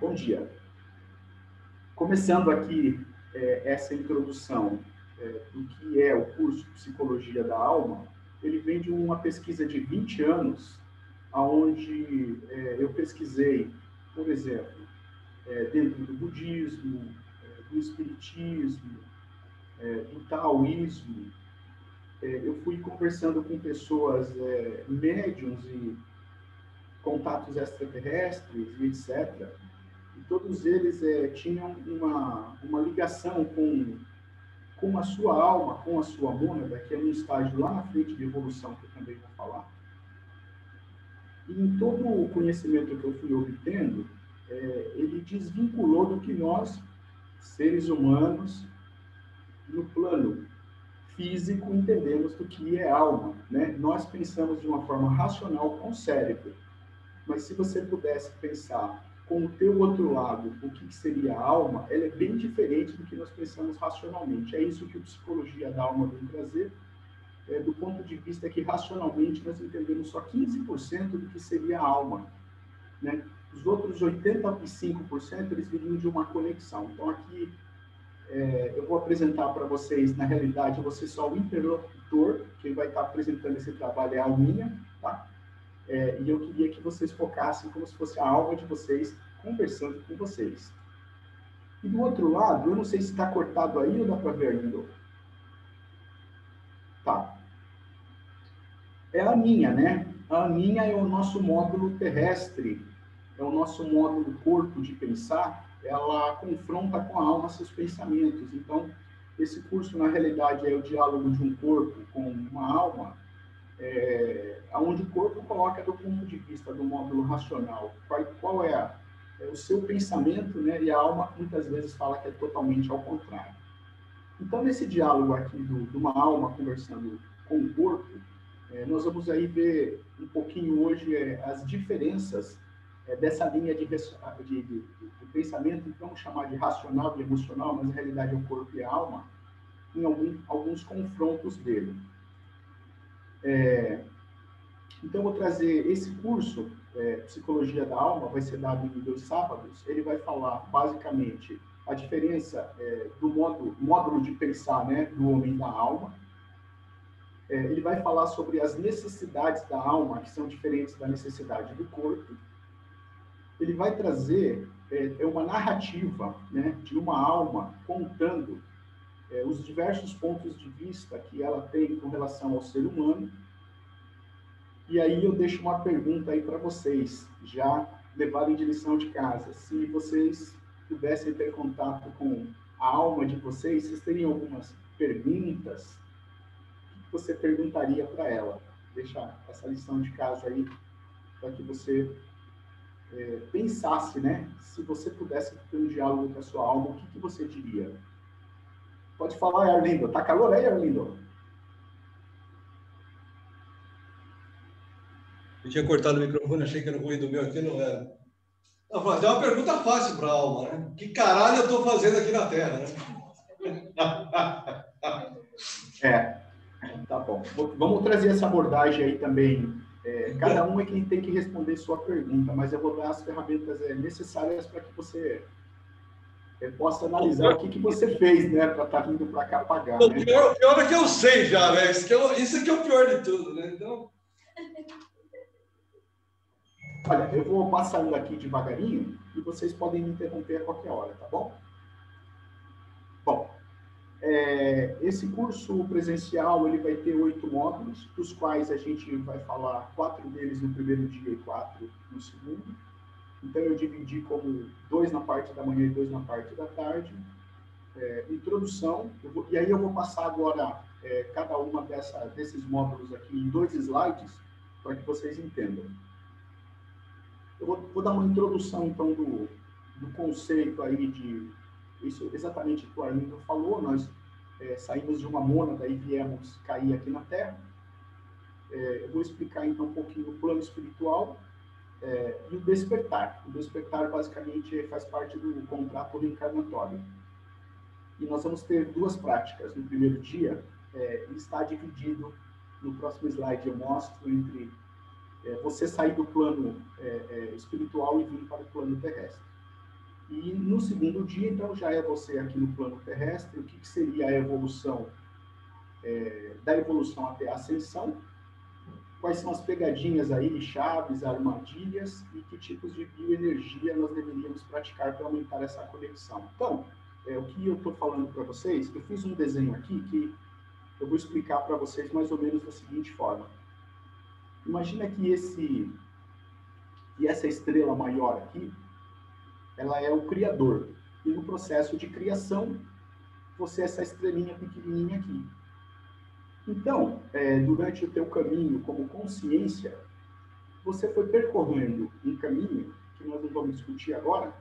bom dia. Começando aqui é, essa introdução é, do que é o curso Psicologia da Alma, ele vem de uma pesquisa de 20 anos, onde é, eu pesquisei, por exemplo, é, dentro do budismo, é, do espiritismo, é, do taoísmo, eu fui conversando com pessoas médiums e contatos extraterrestres e etc. E todos eles tinham uma, uma ligação com com a sua alma, com a sua mônada, que é um estágio lá na frente de evolução que eu também vou falar. E em todo o conhecimento que eu fui obtendo, é, ele desvinculou do que nós, seres humanos, no plano físico, entendemos do que é alma. Né? Nós pensamos de uma forma racional com o cérebro. Mas se você pudesse pensar com o teu outro lado, o que seria a alma, ela é bem diferente do que nós pensamos racionalmente. É isso que a psicologia da alma vem trazer, é, do ponto de vista que racionalmente nós entendemos só 15% do que seria a alma. Né? Os outros 85% eles viriam de uma conexão. Então aqui é, eu vou apresentar para vocês, na realidade, você só o interlocutor, quem vai estar apresentando esse trabalho é a Alminha, tá? É, e eu queria que vocês focassem como se fosse a alma de vocês conversando com vocês. E do outro lado, eu não sei se está cortado aí ou dá para ver ainda. Tá. É a minha, né? A minha é o nosso módulo terrestre, é o nosso módulo corpo de pensar. Ela confronta com a alma seus pensamentos. Então, esse curso, na realidade, é o diálogo de um corpo com uma alma é, onde o corpo coloca do ponto de vista do módulo racional qual, qual é, a, é, o seu pensamento, né? E a alma muitas vezes fala que é totalmente ao contrário. Então, nesse diálogo aqui do, de uma alma conversando com o corpo, é, nós vamos aí ver um pouquinho hoje é, as diferenças é, dessa linha de, de, de, de, pensamento, então chamar de racional e emocional, mas na realidade é o corpo e a alma, em algum, alguns confrontos dele. É, então, vou trazer esse curso, é, Psicologia da Alma, vai ser dado em dois sábados. Ele vai falar, basicamente, a diferença é, do modo, módulo de pensar né, do homem da alma. É, ele vai falar sobre as necessidades da alma, que são diferentes da necessidade do corpo. Ele vai trazer é, é uma narrativa né, de uma alma contando é, os diversos pontos de vista que ela tem com relação ao ser humano. E aí eu deixo uma pergunta aí para vocês, já levarem de lição de casa. Se vocês pudessem ter contato com a alma de vocês, vocês teriam algumas perguntas? O que você perguntaria para ela? Deixa essa lição de casa aí para que você é, pensasse, né? Se você pudesse ter um diálogo com a sua alma, o que, que você diria? Pode falar, Arlindo. Tá calor aí, Arlindo? Eu tinha cortado o microfone, achei que era ruído meu aqui, não era. Não, mas é uma pergunta fácil para a alma, né? Que caralho eu estou fazendo aqui na Terra, né? É, tá bom. Vamos trazer essa abordagem aí também. É, cada um é quem tem que responder sua pergunta, mas eu vou dar as ferramentas é, necessárias para que você eu posso analisar o que, que você fez, né, para estar tá vindo para cá pagar. O né? pior, pior, é que eu sei já, né? Isso, que eu, isso que é o pior de tudo, né? Então. Olha, eu vou passando aqui devagarinho e vocês podem me interromper a qualquer hora, tá bom? Bom, é, esse curso presencial ele vai ter oito módulos, dos quais a gente vai falar quatro deles no primeiro dia e quatro no segundo. Então, eu dividi como dois na parte da manhã e dois na parte da tarde. É, introdução, vou, e aí eu vou passar agora é, cada uma dessa, desses módulos aqui em dois slides, para que vocês entendam. Eu vou, vou, dar uma introdução, então, do, do conceito aí de... Isso exatamente o que o Arlindo falou, nós é, saímos de uma mônada e viemos cair aqui na Terra. Eu vou explicar, então, um pouquinho o plano espiritual, é, e o despertar. O despertar, basicamente, faz parte do contrato reencarnatório. E nós vamos ter duas práticas. No primeiro dia, é, está dividido, no próximo slide eu mostro, entre é, você sair do plano é, é, espiritual e vir para o plano terrestre. E no segundo dia, então, já é você aqui no plano terrestre, o que, que seria a evolução, é, da evolução até a ascensão, quais são as pegadinhas aí, chaves, armadilhas e que tipos de bioenergia nós deveríamos praticar para aumentar essa conexão. Então, é, o que eu estou falando para vocês, eu fiz um desenho aqui que eu vou explicar para vocês mais ou menos da seguinte forma. Imagina que esse e essa estrela maior aqui, ela é o criador. E no processo de criação, você é essa estrelinha pequenininha aqui. Então, é, durante o teu caminho como consciência, você foi percorrendo um caminho que nós não vamos discutir agora,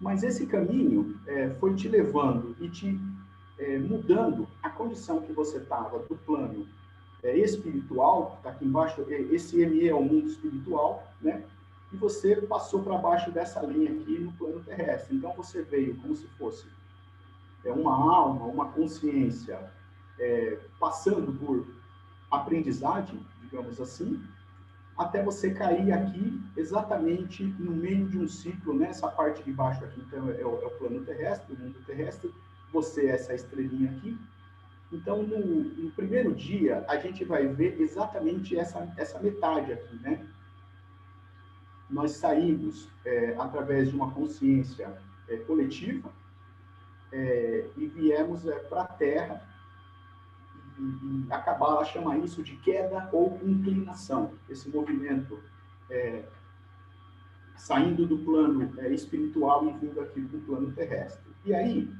mas esse caminho é, foi te levando e te é, mudando a condição que você estava do plano é, espiritual, está aqui embaixo, é, esse ME é o mundo espiritual, né? E você passou para baixo dessa linha aqui no plano terrestre. Então você veio como se fosse é, uma alma, uma consciência é, passando por aprendizagem, digamos assim, até você cair aqui exatamente no meio de um ciclo, nessa parte de baixo aqui, então é o, é o plano terrestre, o mundo terrestre, você é essa estrelinha aqui. Então, no, no, primeiro dia, a gente vai ver exatamente essa, essa metade aqui, né? Nós saímos é, através de uma consciência é, coletiva é, e viemos é, para a Terra e, a Kabbalah chama isso de queda ou inclinação, esse movimento é, saindo do plano é, espiritual e vindo aqui para o plano terrestre. E aí,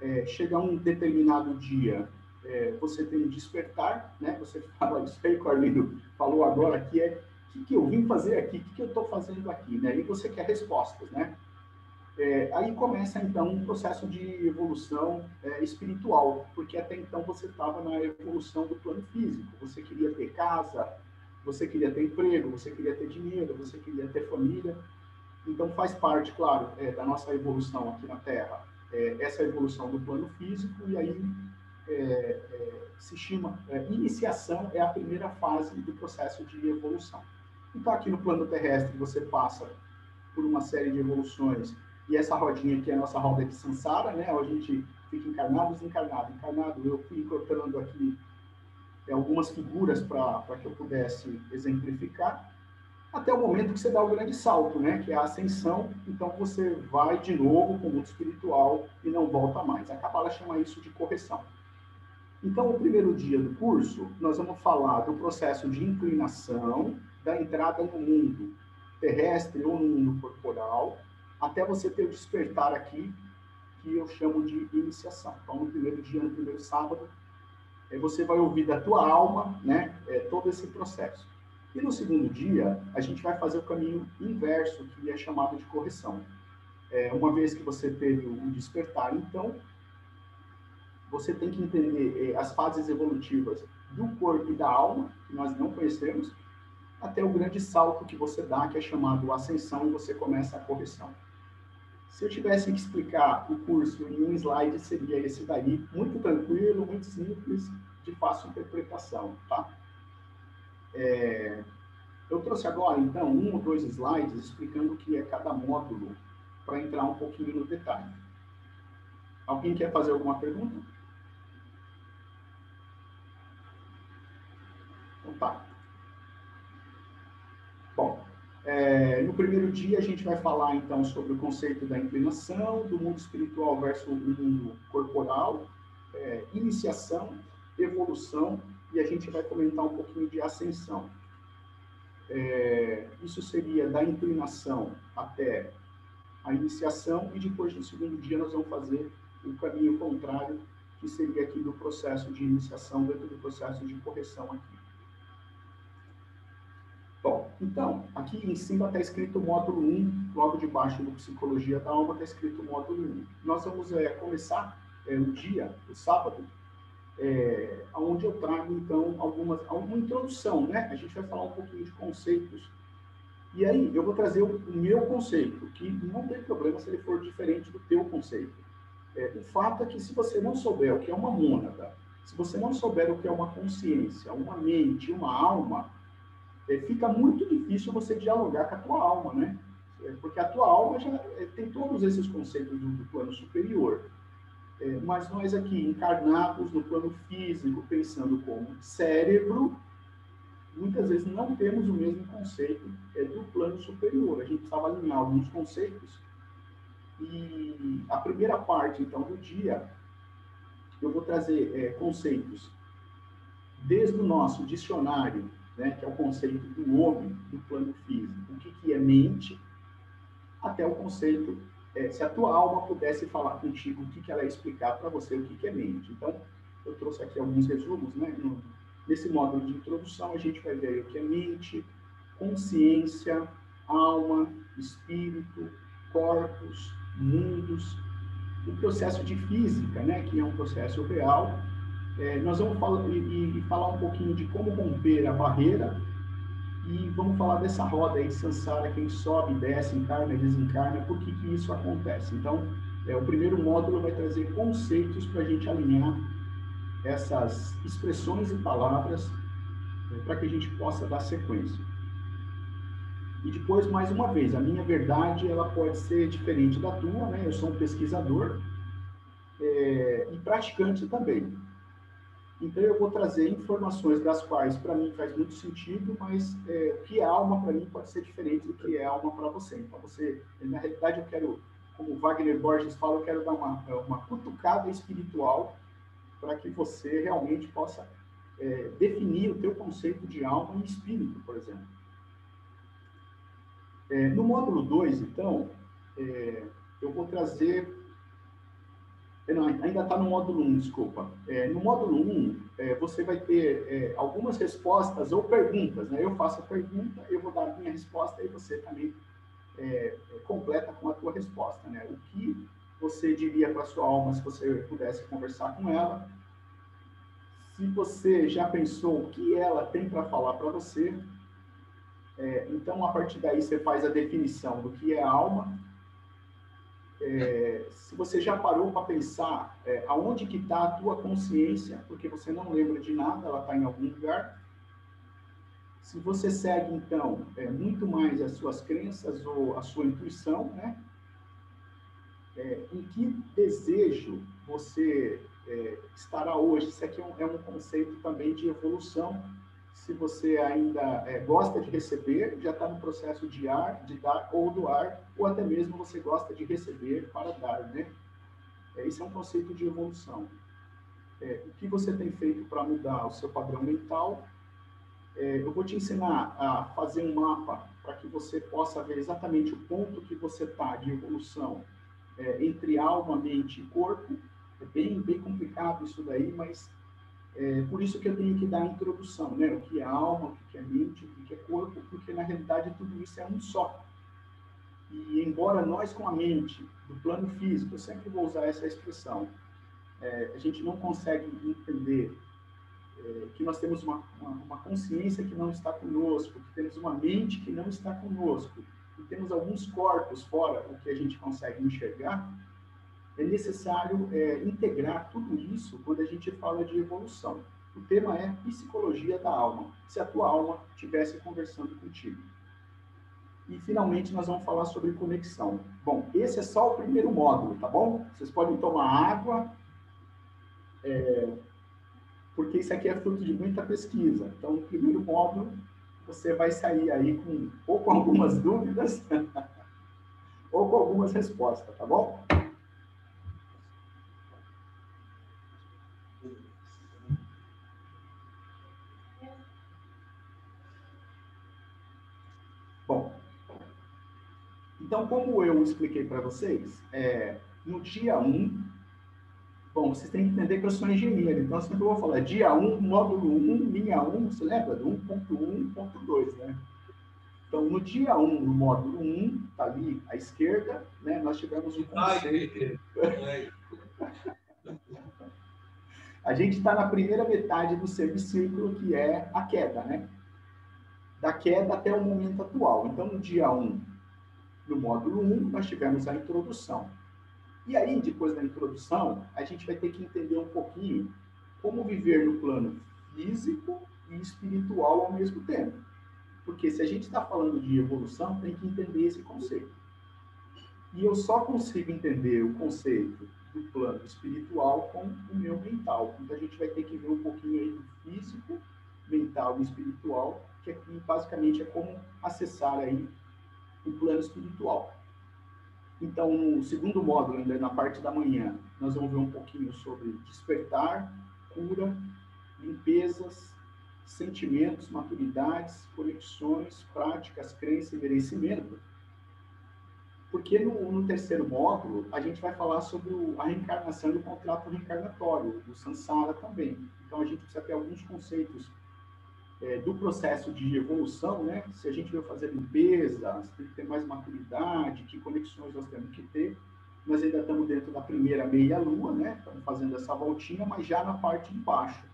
é, chega um determinado dia, é, você tem um despertar, né? Você fala isso aí, Carlinho falou agora, que é o que, que eu vim fazer aqui, o que, que eu estou fazendo aqui, né? E você quer respostas, né? É, aí começa então um processo de evolução é, espiritual, porque até então você estava na evolução do plano físico. Você queria ter casa, você queria ter emprego, você queria ter dinheiro, você queria ter família. Então faz parte, claro, é, da nossa evolução aqui na Terra, é, essa evolução do plano físico e aí é, é, se chama iniciação é a primeira fase do processo de evolução. Então aqui no plano terrestre você passa por uma série de evoluções e essa rodinha aqui é a nossa roda de Sansara, né? A gente fica encarnado, desencarnado, encarnado. Eu fui incorporando aqui é, algumas figuras para que eu pudesse exemplificar, até o momento que você dá o grande salto, né? Que é a ascensão. Então você vai de novo com o mundo espiritual e não volta mais. A Kabbalah chama isso de correção. Então, o primeiro dia do curso, nós vamos falar do processo de inclinação, da entrada no mundo terrestre ou no mundo corporal, até você ter o despertar aqui, que eu chamo de iniciação. Então, no primeiro dia, no primeiro sábado, é, você vai ouvir da tua alma, né, é, todo esse processo. E no segundo dia, a gente vai fazer o caminho inverso, que é chamado de correção. É, uma vez que você teve o despertar, então, você tem que entender é, as fases evolutivas do corpo e da alma, que nós não conhecemos, até o grande salto que você dá, que é chamado ascensão, e você começa a correção. Se eu tivesse que explicar o curso em um slide, seria esse daí, muito tranquilo, muito simples, de fácil interpretação, tá? É, eu trouxe agora, então, um ou dois slides explicando o que é cada módulo, para entrar um pouquinho no detalhe. Alguém quer fazer alguma pergunta? Então tá. É, no primeiro dia, a gente vai falar, então, sobre o conceito da inclinação, do mundo espiritual versus o mundo corporal, é, iniciação, evolução, e a gente vai comentar um pouquinho de ascensão. É, isso seria da inclinação até a iniciação, e depois, no segundo dia, nós vamos fazer o caminho contrário, que seria aqui do processo de iniciação dentro do processo de correção aqui. Bom, então, aqui em cima está escrito módulo 1, logo debaixo do Psicologia da Alma está escrito módulo 1. Nós vamos é, começar é, o dia, o sábado, é, onde eu trago, então, algumas, alguma introdução, né? A gente vai falar um pouquinho de conceitos. E aí, eu vou trazer o, o meu conceito, que não tem problema se ele for diferente do teu conceito. É, o fato é que se você não souber o que é uma mônada, se você não souber o que é uma consciência, uma mente, uma alma, fica muito difícil você dialogar com a tua alma, né? é, porque a tua alma já é, tem todos esses conceitos do, do plano superior. É, mas nós aqui, encarnados no plano físico, pensando como cérebro, muitas vezes não temos o mesmo conceito é, do plano superior. A gente precisava alinhar alguns conceitos. E a primeira parte, então, do dia, eu vou trazer é, conceitos desde o nosso dicionário, né, que é o conceito do homem do plano físico, o que, que é mente, até o conceito, é, se a tua alma pudesse falar contigo, o que, que ela ia explicar para você, o que, que é mente. Então, eu trouxe aqui alguns resumos, né? No, nesse módulo de introdução, a gente vai ver o que é mente, consciência, alma, espírito, corpos, mundos, o processo de física, né, que é um processo real. É, nós vamos falar, e, e, falar um pouquinho de como romper a barreira e vamos falar dessa roda aí de Sansara, quem sobe, desce, encarna, desencarna, por que, que isso acontece. Então, é, o primeiro módulo vai trazer conceitos para a gente alinhar essas expressões e palavras é, para que a gente possa dar sequência. E depois, mais uma vez, a minha verdade ela pode ser diferente da tua, né? Eu sou um pesquisador é, e praticante também. Então, eu vou trazer informações das quais, para mim, faz muito sentido, mas é, o que é alma, para mim, pode ser diferente do que é alma para você. Então, você, na realidade, eu quero, como Wagner Borges fala, eu quero dar uma, uma cutucada espiritual para que você realmente possa é, definir o teu conceito de alma e espírito, por exemplo. É, no módulo 2, então, é, eu vou trazer é, não, ainda está no módulo 1, um, desculpa. É, no módulo 1, um, é, você vai ter é, algumas respostas ou perguntas. Né? Eu faço a pergunta, eu vou dar a minha resposta e você também é, é, completa com a tua resposta. Né? O que você diria para a sua alma se você pudesse conversar com ela? Se você já pensou o que ela tem para falar para você? então, a partir daí, você faz a definição do que é alma é, se você já parou para pensar é, aonde que está a tua consciência, porque você não lembra de nada, ela está em algum lugar. Se você segue, então, é, muito mais as suas crenças ou a sua intuição, né? É, em que desejo você é, estará hoje? Isso aqui é um, é um conceito também de evolução se você ainda é, gosta de receber, já está no processo de, ar, de dar ou doar, ou até mesmo você gosta de receber para dar, né? É, esse é um conceito de evolução. É, o que você tem feito para mudar o seu padrão mental? É, eu vou te ensinar a fazer um mapa para que você possa ver exatamente o ponto que você está de evolução é, entre alma, mente e corpo. É bem, bem complicado isso daí, mas é, por isso que eu tenho que dar a introdução, né? O que é alma, o que é mente, o que é corpo, porque na realidade tudo isso é um só. E embora nós com a mente, do plano físico, eu sempre vou usar essa expressão, é, a gente não consegue entender é, que nós temos uma, uma, uma, consciência que não está conosco, que temos uma mente que não está conosco, e temos alguns corpos fora o que a gente consegue enxergar, é necessário é, integrar tudo isso quando a gente fala de evolução. O tema é psicologia da alma, se a tua alma estivesse conversando contigo. E finalmente nós vamos falar sobre conexão. Bom, esse é só o primeiro módulo, tá bom? Vocês podem tomar água, é, porque isso aqui é fruto de muita pesquisa. Então, no primeiro módulo, você vai sair aí com ou com algumas dúvidas ou com algumas respostas, tá bom? Então, como eu expliquei para vocês, é, no dia 1, bom, vocês têm que entender que eu sou engenheiro, então sempre eu vou falar dia 1, módulo 1, linha 1, você lembra? Do 1.1.2, né? Então, no dia 1, no módulo 1, está ali à esquerda, né, nós tivemos um conceito. a gente está na primeira metade do semicírculo, que é a queda, né? Da queda até o momento atual. Então, no dia 1, no módulo 1, nós tivemos a introdução. E aí, depois da introdução, a gente vai ter que entender um pouquinho como viver no plano físico e espiritual ao mesmo tempo. Porque se a gente está falando de evolução, tem que entender esse conceito. E eu só consigo entender o conceito do plano espiritual com o meu mental. Então a gente vai ter que ver um pouquinho aí do físico, mental e espiritual, que aqui basicamente é como acessar aí o plano espiritual. Então, no segundo módulo, ainda na parte da manhã, nós vamos ver um pouquinho sobre despertar, cura, limpezas, sentimentos, maturidades, conexões, práticas, crença e merecimento porque no, no, terceiro módulo, a gente vai falar sobre o, a reencarnação e o contrato reencarnatório, do Sansara também. Então, a gente precisa ter alguns conceitos é, do processo de evolução, né? Se a gente veio fazer limpeza, se tem que ter mais maturidade, que conexões nós temos que ter. Nós ainda estamos dentro da primeira meia-lua, né? Estamos fazendo essa voltinha, mas já na parte de baixo.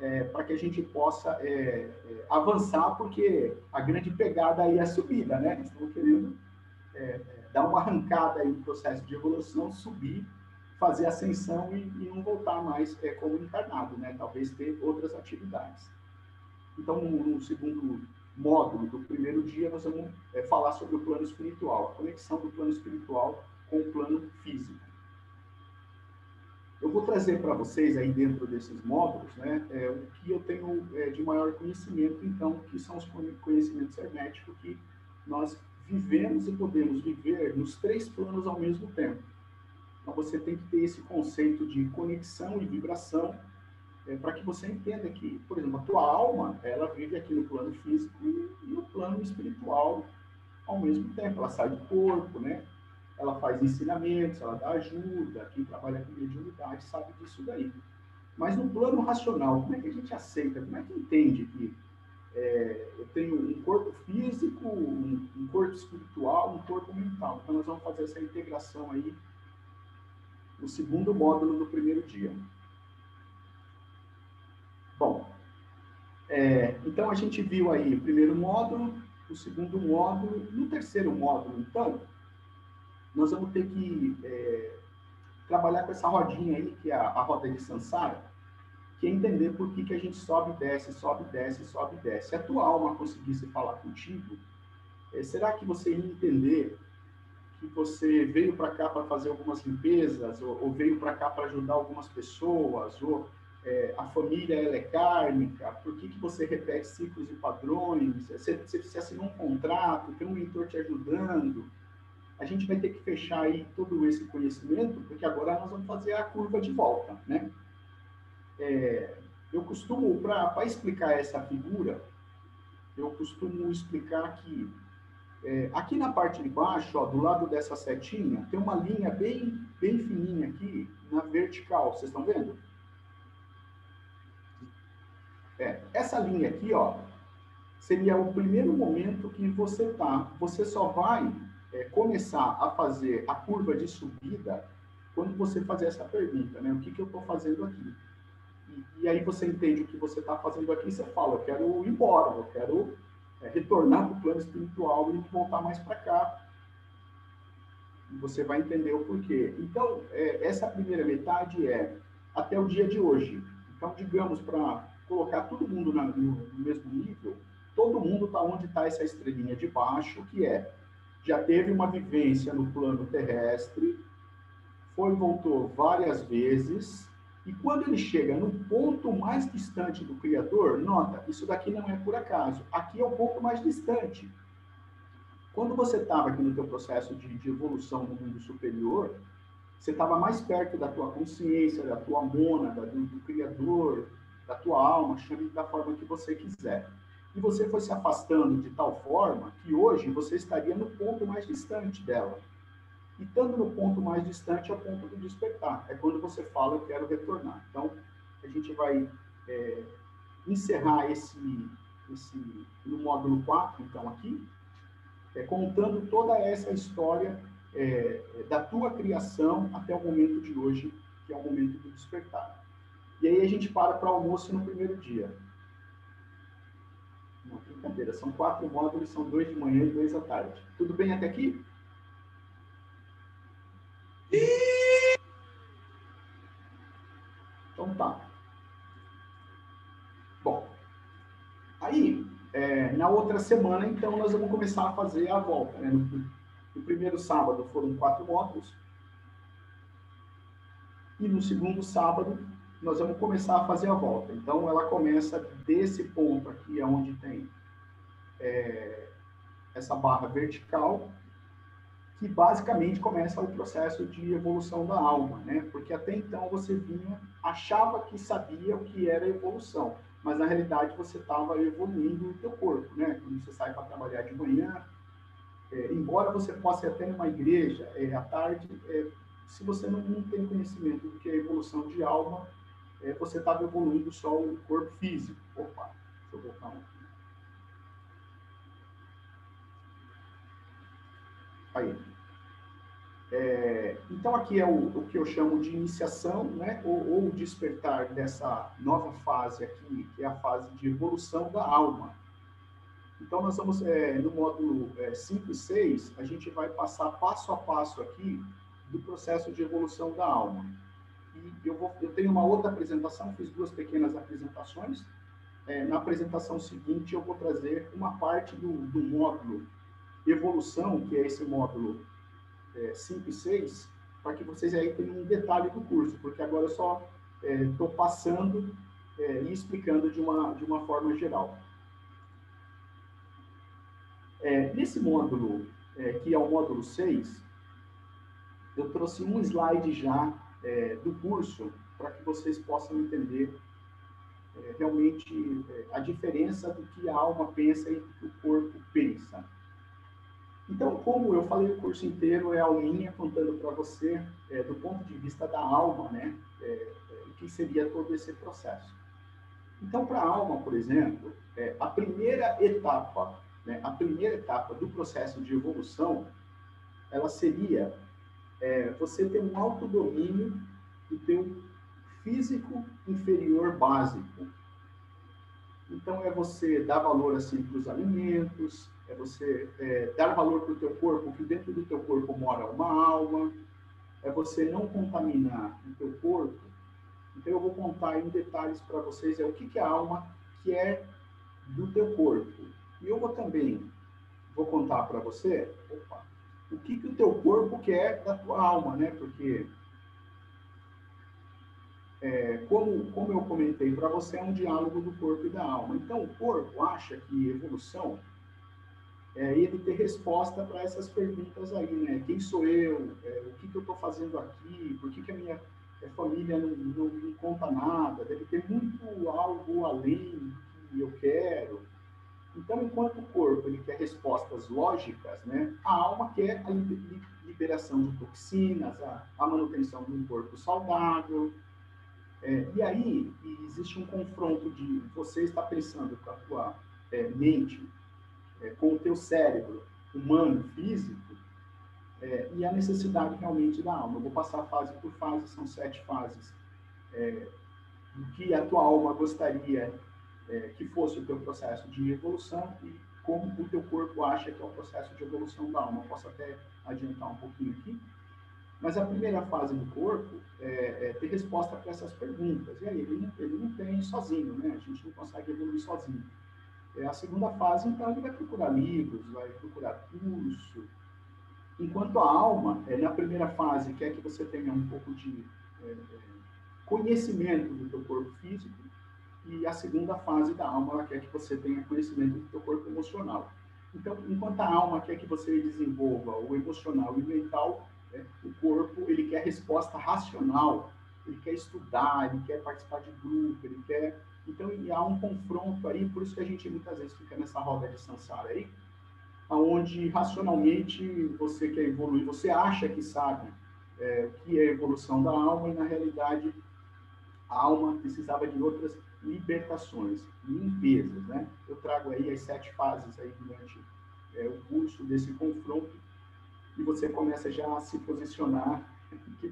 É, para que a gente possa é, é, avançar, porque a grande pegada aí é a subida, né? Estamos querendo é, dar uma arrancada aí no processo de evolução, subir, fazer ascensão e, e não voltar mais é, como encarnado, né? Talvez ter outras atividades. Então, no, no segundo módulo do primeiro dia, nós vamos é, falar sobre o plano espiritual, a conexão do plano espiritual com o plano físico. Eu vou trazer para vocês aí dentro desses módulos, né, é, o que eu tenho é, de maior conhecimento, então, que são os conhecimentos herméticos que nós vivemos e podemos viver nos três planos ao mesmo tempo. Então você tem que ter esse conceito de conexão e vibração é, para que você entenda que, por exemplo, a tua alma, ela vive aqui no plano físico e, no plano espiritual ao mesmo tempo. Ela sai do corpo, né? Ela faz ensinamentos, ela dá ajuda. Quem trabalha com mediunidade sabe disso daí. Mas no plano racional, como é que a gente aceita? Como é que entende que é, eu tenho um corpo físico, um, um, corpo espiritual, um corpo mental. Então, nós vamos fazer essa integração aí no segundo módulo do primeiro dia. Bom, é, então a gente viu aí o primeiro módulo, o segundo módulo. No terceiro módulo, então, nós vamos ter que é, trabalhar com essa rodinha aí, que é a, a roda de Sansara que é entender por que, que a gente sobe e desce, sobe e desce, sobe e desce. Se a tua alma conseguisse falar contigo, é, será que você ia entender que você veio para cá para fazer algumas limpezas, ou, ou veio para cá para ajudar algumas pessoas, ou é, a família é kármica, por que, que você repete ciclos e padrões, você, você, você assinou um contrato, tem um mentor te ajudando, a gente vai ter que fechar aí todo esse conhecimento, porque agora nós vamos fazer a curva de volta, né? é, eu costumo, para explicar essa figura, eu costumo explicar que é, aqui na parte de baixo, ó, do lado dessa setinha, tem uma linha bem, bem fininha aqui na vertical. Vocês estão vendo? É, essa linha aqui, ó, seria o primeiro momento que você tá. Você só vai é, começar a fazer a curva de subida quando você fazer essa pergunta, né? O que, que eu estou fazendo aqui? E, aí você entende o que você está fazendo aqui e você fala, eu quero ir embora, eu quero é, retornar para o plano espiritual e voltar mais para cá. E você vai entender o porquê. Então, é, essa primeira metade é até o dia de hoje. Então, digamos, para colocar todo mundo na, no, mesmo nível, todo mundo está onde está essa estrelinha de baixo, que é já teve uma vivência no plano terrestre, foi voltou várias vezes, e quando ele chega no ponto mais distante do Criador, nota, isso daqui não é por acaso. Aqui é o ponto mais distante. Quando você estava aqui no teu processo de, de evolução no mundo superior, você estava mais perto da tua consciência, da tua mônada, do, do Criador, da tua alma, chame da forma que você quiser. E você foi se afastando de tal forma que hoje você estaria no ponto mais distante dela. E estando no ponto mais distante é o ponto do despertar. É quando você fala, eu quero retornar. Então, a gente vai é, encerrar esse, esse no módulo 4, então, aqui, é, contando toda essa história é, da tua criação até o momento de hoje, que é o momento do despertar. E aí a gente para para almoço no primeiro dia. Uma brincadeira, são quatro módulos, são dois de manhã e dois à tarde. Tudo bem até aqui? Então tá. Bom, aí é, na outra semana, então, nós vamos começar a fazer a volta. Né? No, no primeiro sábado foram quatro módulos. E no segundo sábado, nós vamos começar a fazer a volta. Então, ela começa desse ponto aqui, onde tem é, essa barra vertical, que basicamente começa o processo de evolução da alma, né? Porque até então você vinha, achava que sabia o que era evolução, mas na realidade você estava evoluindo o teu corpo, né? Quando você sai para trabalhar de manhã, é, embora você possa ir até numa igreja é, à tarde, é, se você não, não, tem conhecimento do que é evolução de alma, é, você estava evoluindo só o corpo físico. Opa, deixa eu voltar um Aí. É, então, aqui é o, o, que eu chamo de iniciação, né, ou, ou, despertar dessa nova fase aqui, que é a fase de evolução da alma. Então, nós vamos, é, no módulo é, 5 e 6, a gente vai passar passo a passo aqui do processo de evolução da alma. E eu, vou, eu tenho uma outra apresentação, fiz duas pequenas apresentações. É, na apresentação seguinte, eu vou trazer uma parte do, do módulo evolução, que é esse módulo é, 5 e 6, para que vocês aí tenham um detalhe do curso, porque agora eu só estou é, passando é, e explicando de uma, de uma forma geral. É, nesse módulo, é, que é o módulo 6, eu trouxe um slide já é, do curso para que vocês possam entender realmente a diferença do que a alma pensa e do que o corpo pensa. Então, como eu falei o curso inteiro, é a alminha contando para você, é, do ponto de vista da alma, né, é, é, o que seria todo esse processo. Então, para a alma, por exemplo, é, a primeira etapa, né, a primeira etapa do processo de evolução, ela seria é, você ter um autodomínio do teu físico inferior básico. Então, é você dar valor assim para os alimentos, é você é, dar valor para o teu corpo, que dentro do teu corpo mora uma alma, é você não contaminar o teu corpo. Então eu vou contar em detalhes para vocês é o que, que a alma quer do teu corpo. E eu vou também vou contar para você opa, o que, que o teu corpo quer da tua alma, né? Porque é, como, como eu comentei para você, é um diálogo do corpo e da alma. Então, o corpo acha que evolução é, ele ter resposta para essas perguntas aí, né? Quem sou eu? É, o que, que eu estou fazendo aqui? Por que, que a minha a família não, não me conta nada? Deve ter muito algo além do que eu quero. Então, enquanto o corpo ele quer respostas lógicas, né? A alma quer a liberação de toxinas, a, a manutenção de um corpo saudável. É, e aí existe um confronto de você está pensando com a tua é, mente é, com o teu cérebro humano, físico, é, e a necessidade realmente da alma. Eu vou passar fase por fase, são sete fases. É, do que a tua alma gostaria é, que fosse o teu processo de evolução e como o teu corpo acha que é o processo de evolução da alma. Eu posso até adiantar um pouquinho aqui. Mas a primeira fase do corpo é, é ter resposta para essas perguntas. E aí, ele ele não tem sozinho, né? A gente não consegue evoluir sozinho. É a segunda fase, então, ele vai procurar livros, vai procurar curso. Enquanto a alma, é, na primeira fase, quer que você tenha um pouco de é, é, conhecimento do teu corpo físico, e a segunda fase da alma, ela quer que você tenha conhecimento do teu corpo emocional. Então, enquanto a alma quer que você desenvolva o emocional e o mental, é, o corpo, ele quer resposta racional, ele quer estudar, ele quer participar de grupo, ele quer então, há um confronto aí, por isso que a gente muitas vezes fica nessa roda de samsara aí, onde racionalmente você quer evoluir, você acha que sabe é, o que é a evolução da alma e, na realidade, alma precisava de outras libertações, limpezas, né? Eu trago aí as sete fases aí durante é, o curso desse confronto e você começa já a se posicionar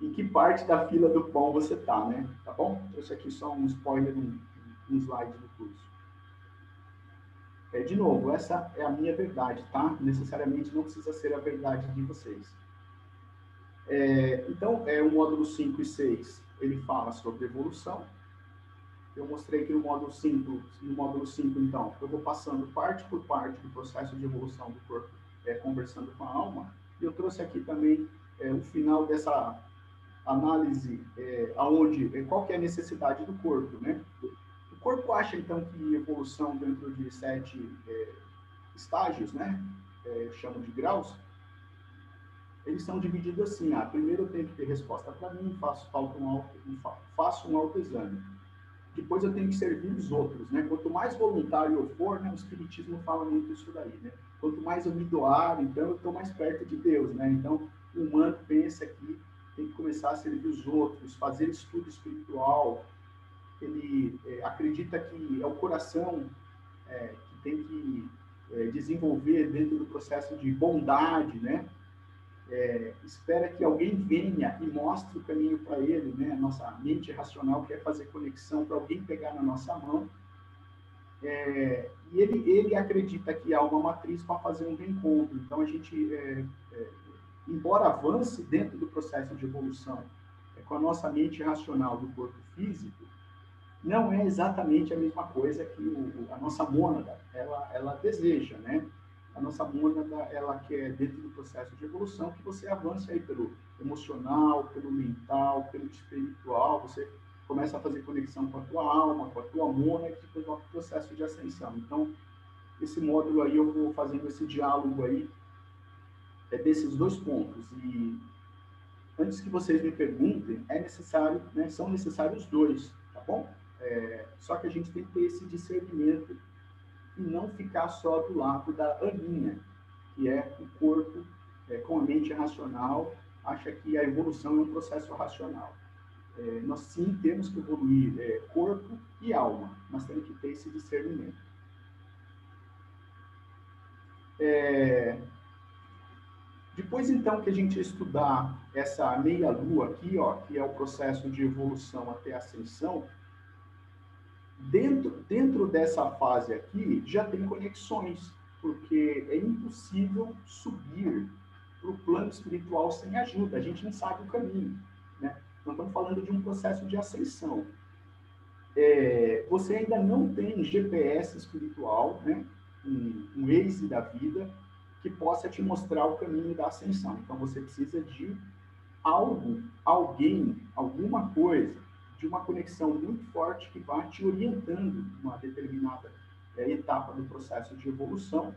em que parte da fila do pão você está, né? Tá bom? Esse aqui só um spoiler, um, um slide do curso. É, de novo, essa é a minha verdade, tá? Necessariamente não precisa ser a verdade de vocês. É, então, é, o módulo 5 e 6, ele fala sobre evolução. eu mostrei aqui no módulo 5, no módulo 5, então, eu vou passando parte por parte do processo de evolução do corpo, é, conversando com a alma, e eu trouxe aqui também é, o final dessa análise, é, aonde, é, qual que é a necessidade do corpo, né? O corpo acha, então, que evolução dentro de sete é, estágios, né? É, chamo de graus, eles são divididos assim, ah, primeiro eu tenho que ter resposta para mim, faço, um auto, faço um autoexame. Depois eu tenho que servir os outros, né? Quanto mais voluntário eu for, né? O Espiritismo fala muito isso daí, né? Quanto mais eu me doar, então eu estou mais perto de Deus, né? Então, o humano pensa que tem que começar a servir os outros, fazer estudo espiritual. Ele é, acredita que é o coração é, que tem que é, desenvolver dentro do processo de bondade, né? É, espera que alguém venha e mostre o caminho para ele, né? Nossa mente racional quer fazer conexão para alguém pegar na nossa mão. É, e ele, ele acredita que há uma matriz para fazer um reencontro. Então, a gente, é, é, embora avance dentro do processo de evolução é, com a nossa mente racional do corpo físico, não é exatamente a mesma coisa que o, a nossa mônada ela, ela deseja, né? A nossa mônada, ela quer, dentro do processo de evolução, que você avance aí pelo emocional, pelo mental, pelo espiritual, você começa a fazer conexão com a tua alma, com a tua mônada, e depois o processo de ascensão. Então, esse módulo aí, eu vou fazendo esse diálogo aí, é desses dois pontos. E antes que vocês me perguntem, é necessário, né, são necessários dois, tá bom? É, só que a gente tem que ter esse discernimento e não ficar só do lado da aninha, que é o corpo é, com a mente racional, acha que a evolução é um processo racional. É, nós sim temos que evoluir é, corpo e alma, mas temos que ter esse discernimento. É, depois, então, que a gente estudar essa meia-lua aqui, ó, que é o processo de evolução até ascensão, Dentro, dentro dessa fase aqui, já tem conexões, porque é impossível subir para o plano espiritual sem ajuda, a gente não sabe o caminho. Né? Estamos falando de um processo de ascensão. É, você ainda não tem GPS espiritual, né? um, um Waze da vida, que possa te mostrar o caminho da ascensão. Então, você precisa de algo, alguém, alguma coisa de uma conexão muito forte que vai te orientando uma determinada é, etapa do processo de evolução.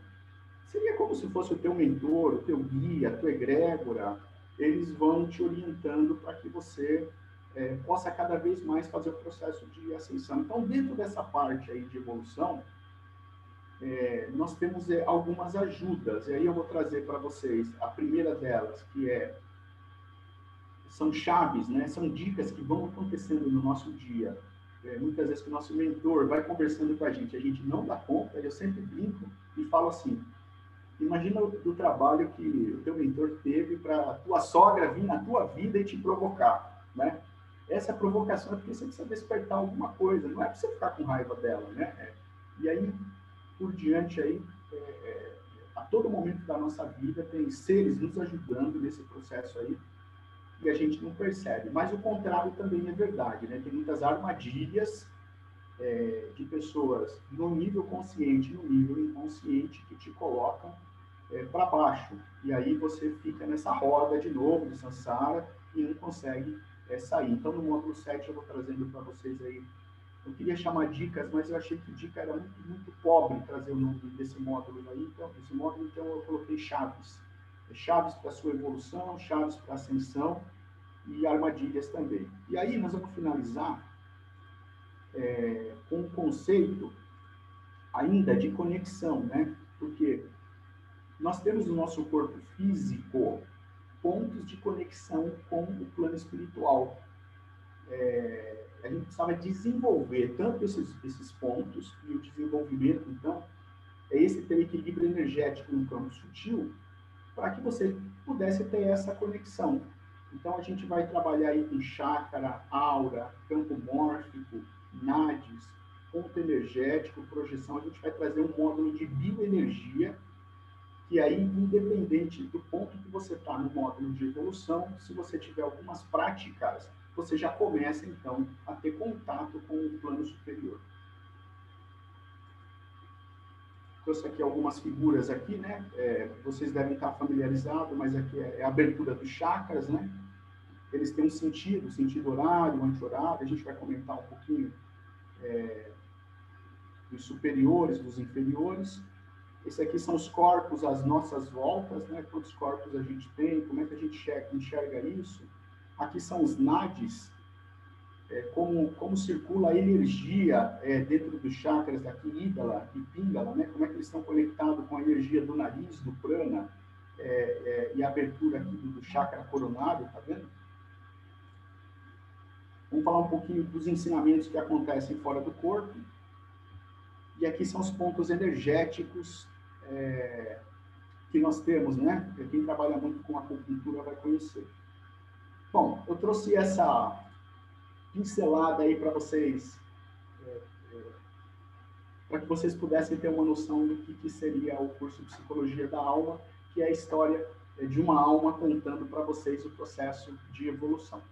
Seria como se fosse o teu mentor, o teu guia, a tua egrégora, eles vão te orientando para que você é, possa cada vez mais fazer o processo de ascensão. Então, dentro dessa parte aí de evolução, é, nós temos algumas ajudas, e aí eu vou trazer para vocês a primeira delas, que é são chaves, né? São dicas que vão acontecendo no nosso dia. É, muitas vezes que o nosso mentor vai conversando com a gente, a gente não dá conta, eu sempre brinco e falo assim, imagina o, trabalho que o teu mentor teve para a tua sogra vir na tua vida e te provocar, né? Essa provocação é porque você precisa despertar alguma coisa, não é para você ficar com raiva dela, né? É, e aí, por diante aí, é, é, a todo momento da nossa vida tem seres nos ajudando nesse processo aí, e a gente não percebe. Mas o contrário também é verdade, né? Tem muitas armadilhas é, de pessoas no nível consciente, no nível inconsciente, que te colocam é, para baixo. E aí você fica nessa roda de novo, de Sansara, e não consegue é, sair. Então, no módulo 7, eu vou trazendo para vocês aí. Eu queria chamar dicas, mas eu achei que dica era muito, muito pobre trazer o nome desse módulo aí. Então, esse módulo, então, eu coloquei chaves chaves para sua evolução, chaves para ascensão e armadilhas também. E aí nós vamos finalizar é, com um conceito ainda de conexão, né? Porque nós temos no nosso corpo físico pontos de conexão com o plano espiritual. É, a gente precisava desenvolver tanto esses, esses pontos e o desenvolvimento, então, é esse ter equilíbrio energético no campo sutil, para que você pudesse ter essa conexão. Então, a gente vai trabalhar aí com chácara, aura, campo mórfico, NADES, ponto energético, projeção. A gente vai trazer um módulo de bioenergia, que aí, independente do ponto que você está no módulo de evolução, se você tiver algumas práticas você já começa, então, a ter contato com o plano superior. Trouxe aqui algumas figuras aqui, né? É, vocês devem estar familiarizados, mas aqui é, é a abertura dos chakras, né? Eles têm um sentido, sentido horário, anti-horário, a gente vai comentar um pouquinho é, dos superiores, dos inferiores. Esse aqui são os corpos às nossas voltas, né? Quantos corpos a gente tem, como é que a gente enxerga, enxerga isso. Aqui são os nadis, é, como, como circula a energia é, dentro dos chakras daqui, Ídala e Pingala, né? Como é que eles estão conectados com a energia do nariz, do prana, é, é e a abertura aqui do, do chakra coronário, tá vendo? Vamos falar um pouquinho dos ensinamentos que acontecem fora do corpo. E aqui são os pontos energéticos é, que nós temos, né? Quem trabalha muito com acupuntura vai conhecer. Bom, eu trouxe essa pincelada aí para vocês, é, é, para que vocês pudessem ter uma noção do que, que seria o curso de Psicologia da Alma, que é a história é, de uma alma contando para vocês o processo de evolução.